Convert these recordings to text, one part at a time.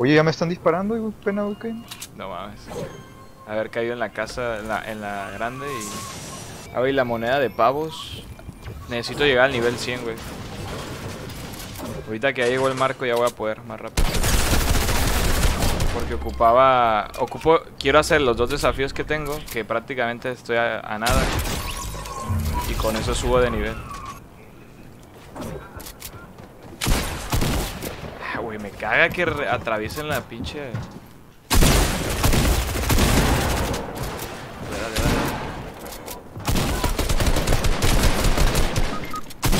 Oye, ya me están disparando, güey, pena, güey. No mames. Haber caído en la casa, en la, grande y... Ah, güey, la moneda de pavos. Necesito llegar al nivel 100, güey. Ahorita que ya llegó el marco ya voy a poder más rápido. Porque ocupaba... Ocupo... Quiero hacer los dos desafíos que tengo, que prácticamente estoy a, a nada. Y con eso subo de nivel. Güey, me caga que atraviesen la pinche... Dale, dale, dale.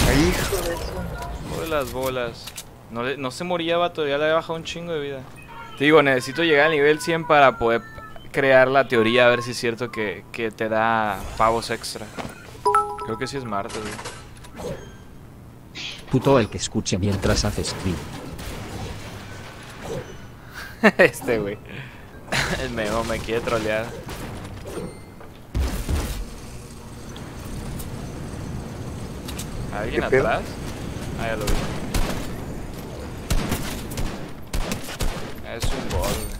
Ay, hijo de eso. Joder, las bolas. No, le- no se moría, vato, ya le había bajado un chingo de vida. Te digo, necesito llegar al nivel 100 para poder crear la teoría, a ver si es cierto que, que te da pavos extra. Creo que sí es martes, güey. Puto el que escuche mientras hace stream. este, güey. El memo me quiere trolear. ¿Alguien atrás? Ah, ya lo vi. Es un gol.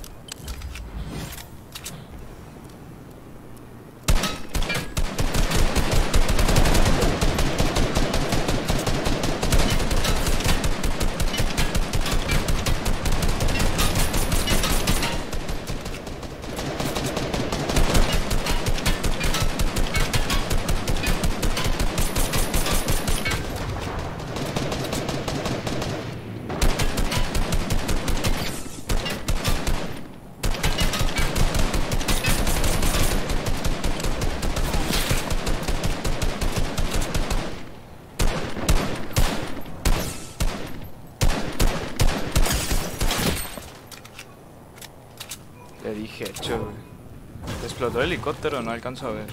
Explotó el helicóptero, no alcanzo a ver.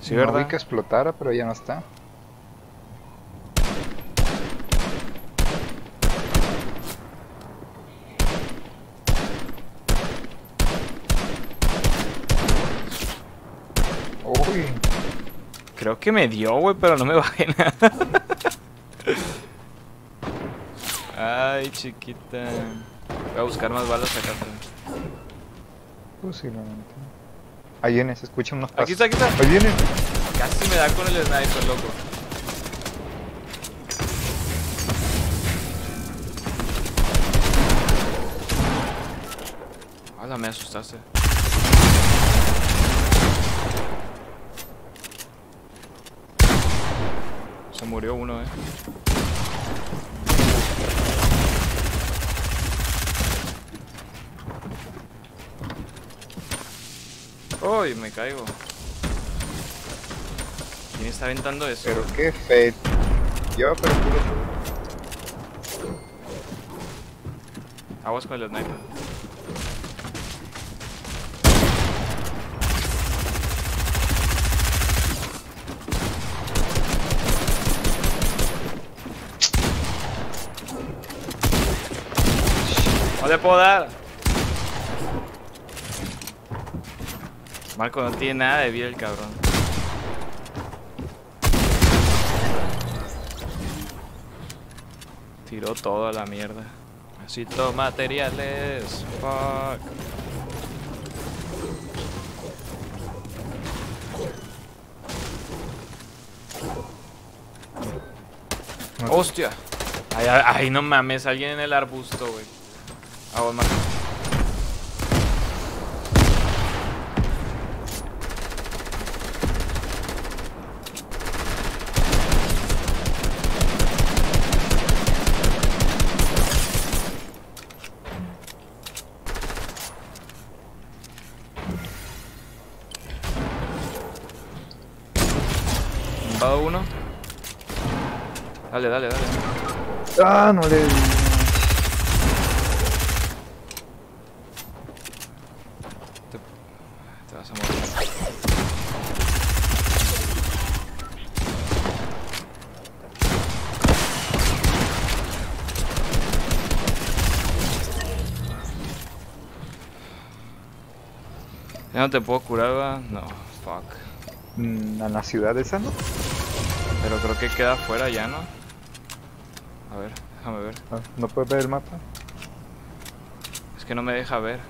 Sí, no ¿verdad? vi que explotara, pero ya no está. Uy, Creo que me dio, güey, pero no me bajé nada. Ay, chiquita. Voy a buscar más balas acá. atrás. Posiblemente. Ahí viene, se escuchan unos pasos. Aquí está, aquí está. Ahí viene. Casi me da con el sniper, loco. Hola, me asustaste. Se murió uno, eh. Uy, me caigo. ¿Quién está aventando eso? Pero qué fe. Yo, pero puro. Aguas con el sniper. No le puedo dar. Marco no tiene nada de vida el cabrón. Tiró todo a la mierda. Necesito materiales. Fuck. No. Hostia. Ay, ay, ay, no mames, alguien en el arbusto, güey. Ah, vos, Marco. Tumbado uno. Dale, dale, dale. Ah, no le. Te, te vas a morir. Ya no te puedo curar, ¿va? No, fuck. Mm, ¿En la ciudad esa no? Pero creo que queda afuera ya, ¿no? A ver, déjame ver. Ah, ¿No puedes ver el mapa? Es que no me deja ver.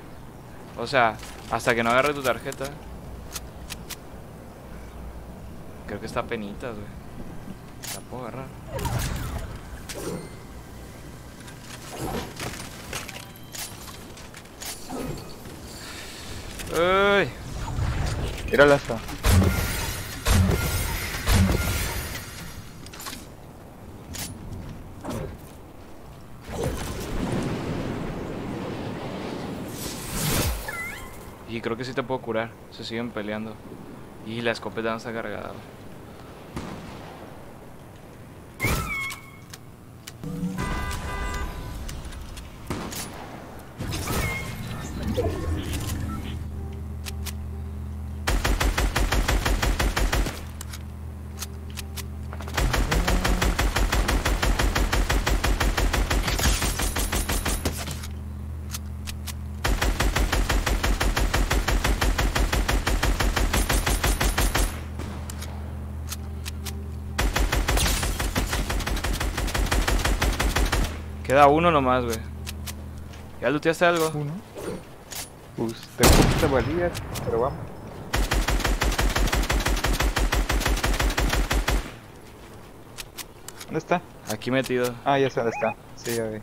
O sea, hasta que no agarre tu tarjeta. Creo que está penitas, güey. La puedo agarrar. ¡Uy! Mírala esta. Y creo que sí te puedo curar. Se siguen peleando. Y la escopeta no está cargada. Queda uno nomás, güey. ¿Ya looteaste algo? Uno. Pues tengo mucha valía, pero vamos. ¿Dónde está? Aquí metido. Ah, ya sé dónde está. Sí, ya vi.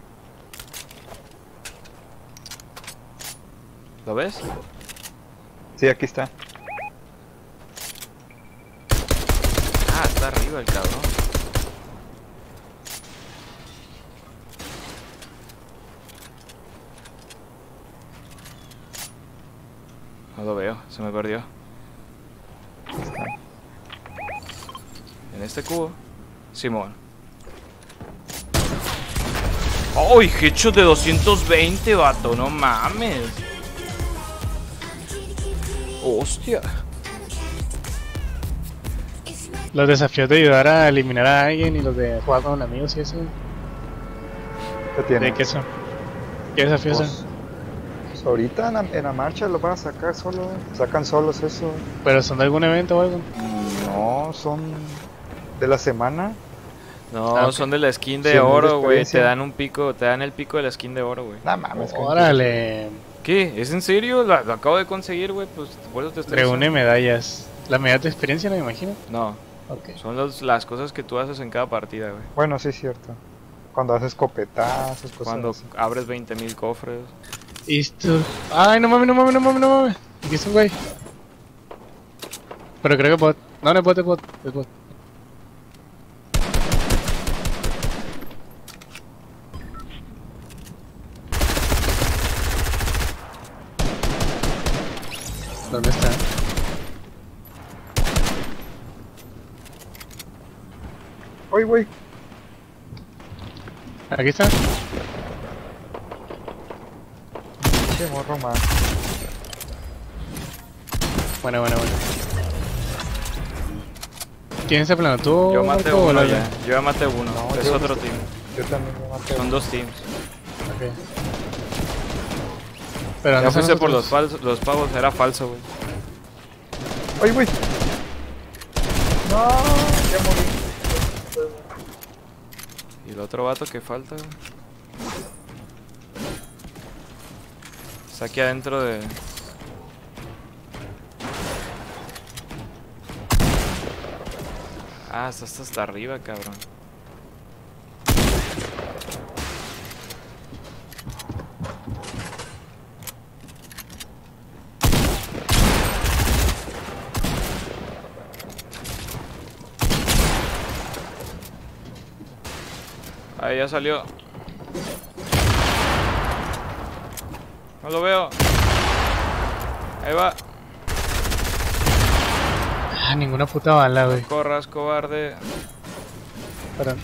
¿Lo ves? Sí, aquí está. Ah, está arriba el cabrón. No lo veo, se me perdió. En este cubo. Simón. ¡Uy! headshot de 220, vato! ¡No mames! ¡Hostia! Los desafíos de ayudar a eliminar a alguien y los de jugar con amigos y eso. ¿Qué tiene? ¿De qué son? ¿Qué desafíos son? Ahorita en la, en la marcha lo van a sacar solo. Sacan solos eso. ¿Pero son de algún evento o algo? No, son de la semana. No, Ah, son de la skin de oro, güey. Te dan un pico, te dan el pico de la skin de oro, güey. Nada mames. que- Órale, ¿Qué? ¿Es en serio? Lo, lo acabo de conseguir, güey. Pues por eso te estoy reúne diciendo. medallas. ¿Las medallas de experiencia, no me imagino? No, son los- las cosas que tú haces en cada partida, güey. Bueno, sí es cierto. Cuando haces copetazos, cosas Cuando así. abres 20.000 cofres. Esto. Ay, no mames, no mames, no mames, no mames. Aquí está un güey. Pero creo que bot. No, no es bot, es bot. Es bot. ¿Dónde está? Uy, güey. Aquí está. Qué morro más. Bueno, bueno, bueno. ¿Quién plano? ¿Tú? Yo maté Marco, uno ya. Yo ya maté uno. No, es otro no team. Yo también me maté. Son dos teams. Ok. Pero Ya ¿dónde están fuiste por los, otros? falsos, los pavos. Era falso, güey. Uy, güey. No, ya morí. Y el otro vato que falta, güey. Está aquí adentro de... Ah, está hasta, hasta arriba, cabrón. Ahí ya salió. No lo veo. Ahí va. Ah, ninguna puta bala, güey. Corras, cobarde. Perdón.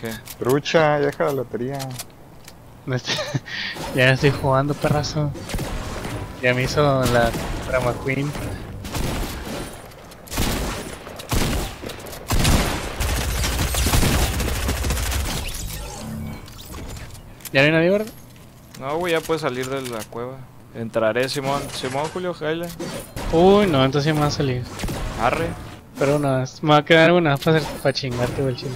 ¿Qué? Trucha, ya deja la lotería. Ya estoy jugando, perrazo. Ya me hizo la Drama Queen. ¿Ya no hay nadie, verdad? No, güey, ya puedes salir de la cueva. Entraré, Simón. Simón, Julio, Jaile. Uy, no, entonces me va a salir. Arre. Pero una vez. Me va a quedar una para, hacer- para chingarte, güey, chile.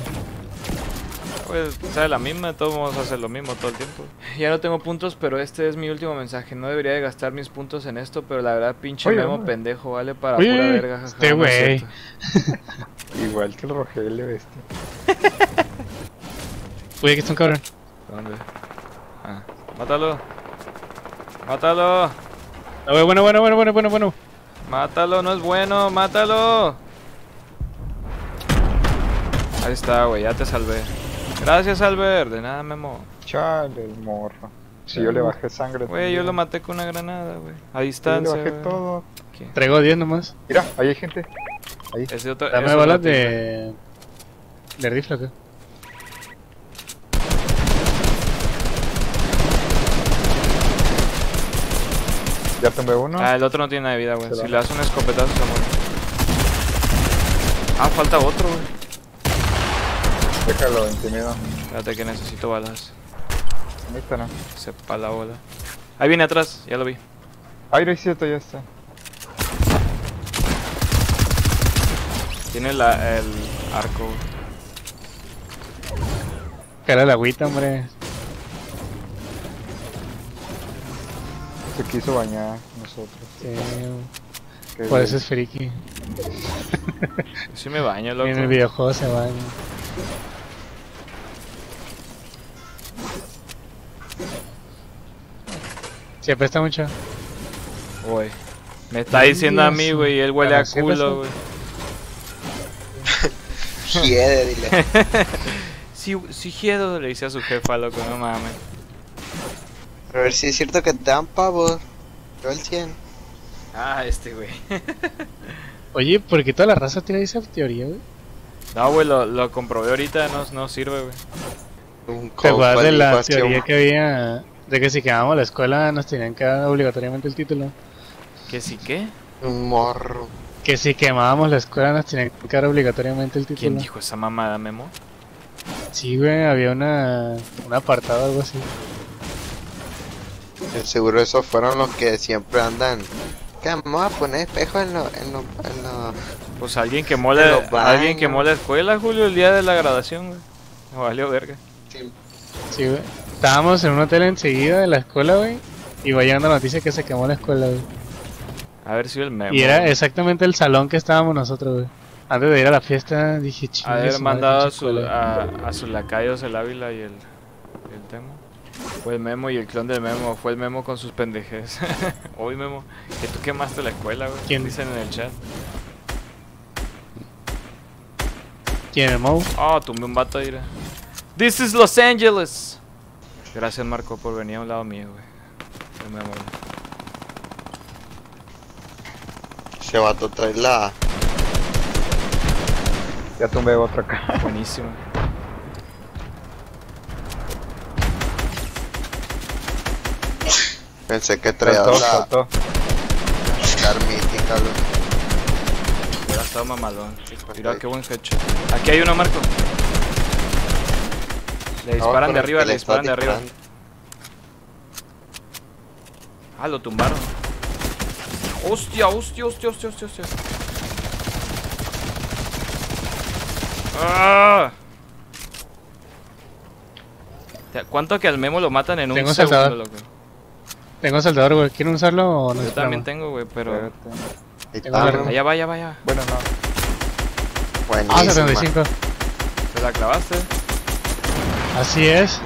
Pues, sabe la misma, todos vamos a hacer lo mismo todo el tiempo. Ya no tengo puntos, pero este es mi último mensaje. No debería de gastar mis puntos en esto, pero la verdad, pinche Oye, memo hombre. pendejo, vale para Oye, pura verga. jaja, este no es güey. Igual que el Rogelio, este. Uy, aquí está un cabrón. ¿Dónde? Ah, mátalo. Mátalo. Ah, güey, bueno, bueno, bueno, bueno, bueno, bueno. Mátalo, no es bueno, mátalo. Ahí está, güey, ya te salvé. Gracias, Albert. De nada, Memo. Chale, el morro. Si yo le bajé sangre. Güey, yo lo maté con una granada, güey. A Yo le distancia. bajé todo. ¿Qué? Traigo 10 nomás. Mira, ahí hay gente. Ahí. Es de otra- Dame balas de. de rifle acá. Ya tomé uno. Ah, el otro no tiene nada de vida, güey. Si le das un escopetazo, se muere. Ah, falta otro, güey. Déjalo, intimido. Espérate que necesito balas. Ahorita no. Sepa la bola. Ahí viene atrás, ya lo vi. Ay, no es cierto, ya está. Tiene la, el arco. Cara la agüita, hombre. Se quiso bañar nosotros. Sí, por eso es friki. Sí me baño, loco. En el videojuego se van. Se apesta mucho. Güey. Me está diciendo a mí, güey, y él huele a culo, güey. Hiede, dile. Sí, sí, Giedo, le dice a su jefa, loco, no mames. A ver si es cierto que te dan pavos. Yo el 100. Ah, este, güey. Oye, ¿por qué toda la raza tiene esa teoría, güey? No, güey, lo, lo comprobé ahorita, no, no sirve, güey. Un ¿Te acuerdas de la teoría que había de que si quedábamos la escuela nos tenían que dar obligatoriamente el título? ¿Que sí qué? Un morro. Que si quemábamos la escuela nos tenían que dar obligatoriamente el título. ¿Quién dijo esa mamada, Memo? Sí, güey, había una, un apartado o algo así. Seguro esos fueron los que siempre andan. Que vamos a poner espejos en los. En lo, en lo- Pues alguien quemó la, alguien quemó la escuela, Julio, el día de la graduación, güey. No valió verga. sí. Sí, güey. Estábamos en un hotel enseguida de la escuela, güey. Y va llegando la noticia que se quemó la escuela, güey. A ver si el Memo. Y era exactamente el salón que estábamos nosotros, güey. Antes de ir a la fiesta dije, chingue Haber mandado a, su, escuela". a, a sus lacayos el Ávila y el, el Temo. Fue el Memo y el clon del Memo. Fue el Memo con sus pendejes. Hoy Memo, que tú quemaste la escuela, güey. ¿Quién? Dicen en el chat. ¿Quién, el Mau? Oh, tumbé un vato ahí. This is Los Angeles. Gracias, Marco, por venir a un lado mío, güey. El Memo. güey. Ese vato trae la. Ya tumbé otro acá. Buenísimo. Pensé que traía Saltó, la. saltó. Carmítica, loco. Hubiera estado mamalón. Mira qué buen headshot. Aquí hay uno, Marco. Le disparan No, de arriba, le disparan de arriba. Ah, lo tumbaron. Hostia, hostia, hostia, hostia, hostia, hostia. ¡Ah! ¿Cuánto que al Memo lo matan en un Tengo segundo, saltador. loco? Tengo saltador, güey. ¿Quieren usarlo o no? Yo también tengo, güey, pero... Tengo. Allá va, allá va, allá va. Bueno, no. Ah, Buenísima. 75. ¿Te la clavaste? Así es.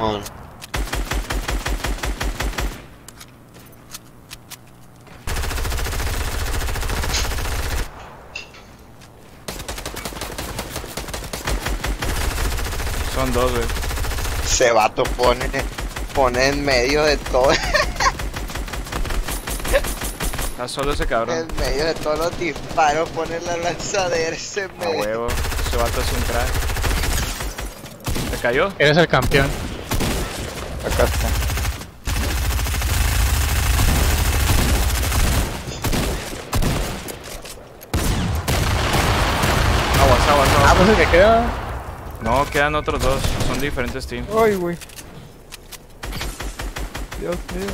Son dos, güey. Ese vato pone. Pone en medio de todo. Está solo ese cabrón. en medio de todos los disparos. Pone la lanzadera ese A medio. huevo. Ese vato es un crack. ¿Se cayó? Eres el campeón. Acá está. Aguas, aguas, Ah, aguas. pues el que queda. No, quedan otros dos. Son diferentes teams. Ay, güey. Dios mío.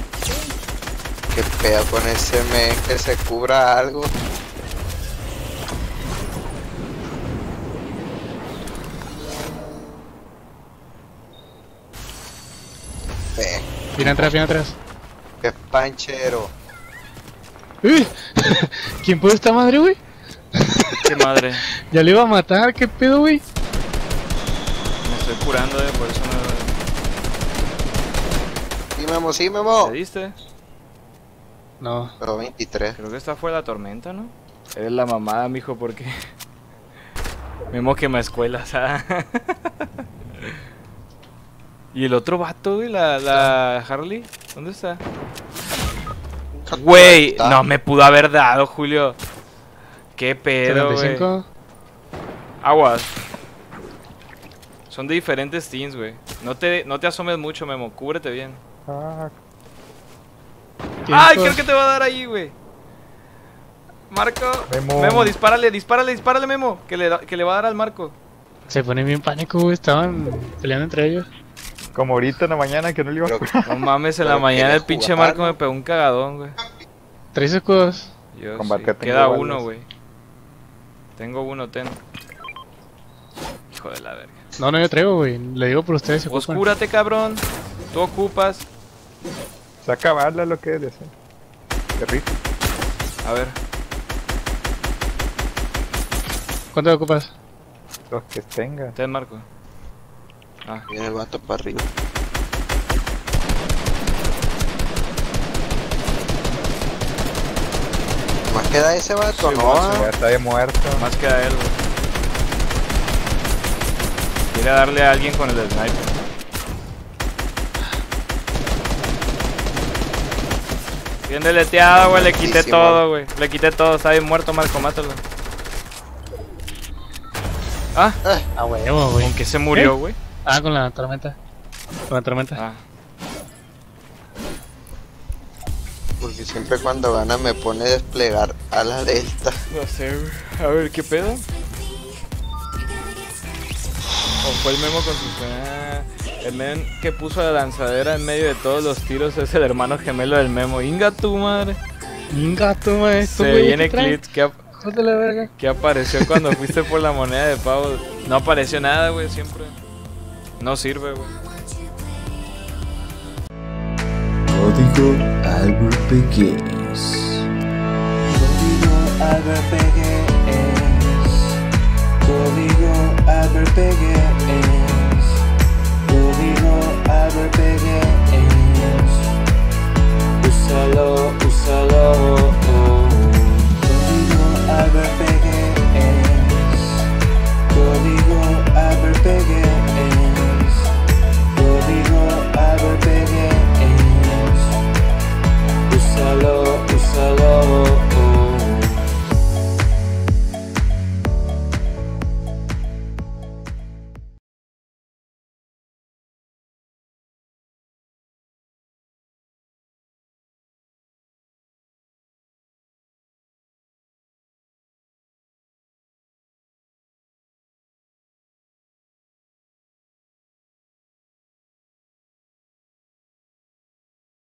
¿Qué pedo con ese men que se cubra algo? Viene atrás, viene atrás. qué panchero. ¡Uy! ¿Quién puede esta madre, güey? Qué madre. Ya le iba a matar, ¿qué pedo, güey? Me estoy curando, eh, por eso no. Sí, Memo, sí, Memo. ¿Te diste? No. Pero 23. Creo que esta fue la tormenta, ¿no? Eres la mamada, mijo, porque. Memo quema escuelas, ¿ah? ¿Y el otro vato, güey? La, la Harley? ¿Dónde está? Güey, no me pudo haber dado, Julio. Qué pedo, güey. 75. Aguas. Son de diferentes teams, güey. No te, no te asomes mucho, Memo. Cúbrete bien. Ah, ¡Ay, creo que te va a dar ahí, güey! Marco. Memo. Memo, dispárale, dispárale, dispárale, Memo. Que le, que le va a dar al Marco. Se pone bien pánico, güey. Estaban peleando entre ellos. Como ahorita en la mañana que no le iba a jugar. No mames, en la mañana el pinche jugar, Marco ¿no? me pegó un cagadón, güey. Tres escudos. Yo Con sí. Queda uno, güey. Tengo uno, ten. Hijo de la verga. No, no, yo traigo, güey. Le digo por ustedes. se ocupan. Oscúrate, cabrón. Tú ocupas. Saca bala lo que es. Qué rico. A ver. ¿Cuánto ocupas? Los que tenga. Ten, Marco. Ah, Viene el vato para arriba. ¿Más queda ese vato? Sí, no, ah. Está de muerto. más queda él, güey. Quiere darle a alguien con el sniper. Bien deleteado, güey. Le quité todo, güey. Le quité todo. Está bien muerto, Marco. Mátalo. Ah, A huevo, güey. ¿con qué se murió, ¿Eh? Ah, con la tormenta. Con la tormenta. Ah. Porque siempre cuando gana me pone a desplegar a la delta. No sé, güey. A ver, ¿qué pedo? ¿O fue el memo con su... Ah, el men que puso la lanzadera en medio de todos los tiros es el hermano gemelo del memo. Inga tu madre. Inga, tú, güey. Se viene clips que, ap- que apareció cuando fuiste por la moneda de pavo. No apareció nada, güey, siempre. No sirve, güey. Código Albert Pegues. Código Albert Pegues. Código Albert Pegues. Código Albert Pegues. Úsalo, úsalo. Código Albert Pegues. Código Albert Pegues.